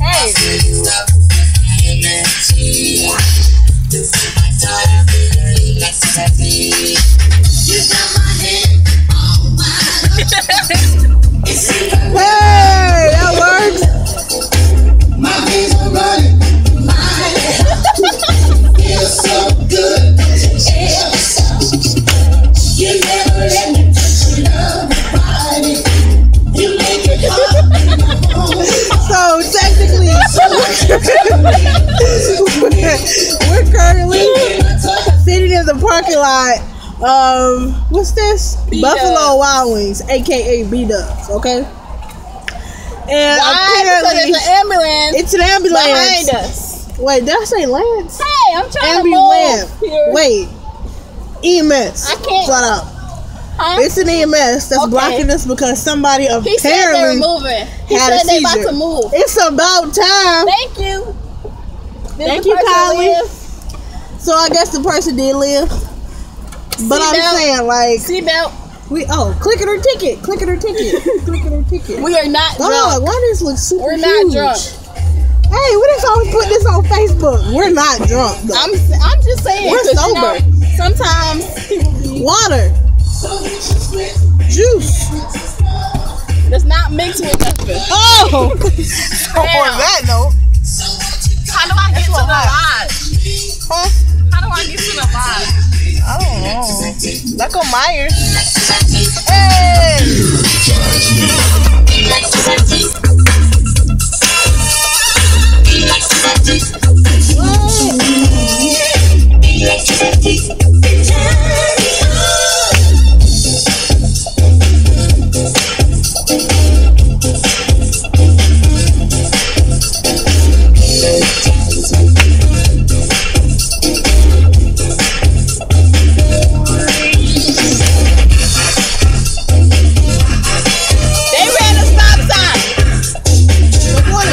Hey. Hey, we're currently sitting in the parking lot. Um, what's this? Buffalo Wild Wings, aka B Dubs. Okay. And Why? Apparently, there's an ambulance it's an ambulance. behind us. Wait, did I say Lance? Hey, I'm trying Ambulance. to move here. Wait. EMS. I can't- Shut up. Huh? It's an EMS that's Okay. blocking us because somebody He said they were apparently moving. He had a said they about to move. It's about time. Thank you. Did Thank you, Kylie. So I guess the person did live. But I'm Seatbelt. saying like Seatbelt. we oh click it or ticket, click it or ticket, click it or ticket. We are not Dog, drunk. why this look super We're not huge? drunk. Hey, what if I was put this on Facebook? We're not drunk though. I'm I'm just saying. We're 'cause, you sober. know, sometimes Water, juice. that's not mixed with nothing. Oh, Damn. that note. How do I get to the lodge? Huh? How do I get to the lodge? I don't know. Like a Meijers. Hey!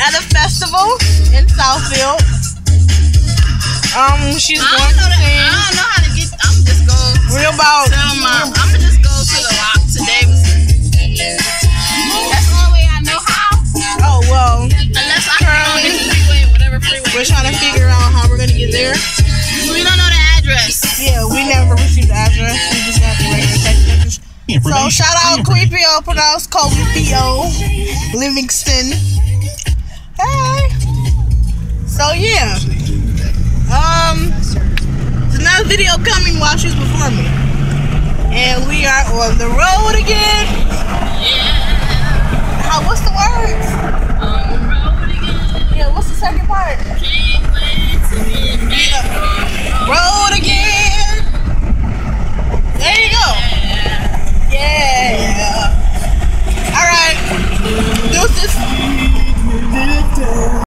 at a festival in Southfield. Um, she's I going to sing I don't know how to get. I'm just going. real about Tell my. I'm gonna just go to the lodge to Davidson. That's the only way I know how. oh well, Unless I can go this freeway, whatever freeway. we're trying to figure out how we're gonna get there. We don't know the address. Yeah, we never received the address. We just got the regular text message. So shout out Coepio, pronounced Coepio, Livingston. Hey. So yeah. Um, there's another video coming while she's performing, and we are on the road again. Yeah. How? What's the words? On the road again. Yeah. What's the second part? Can't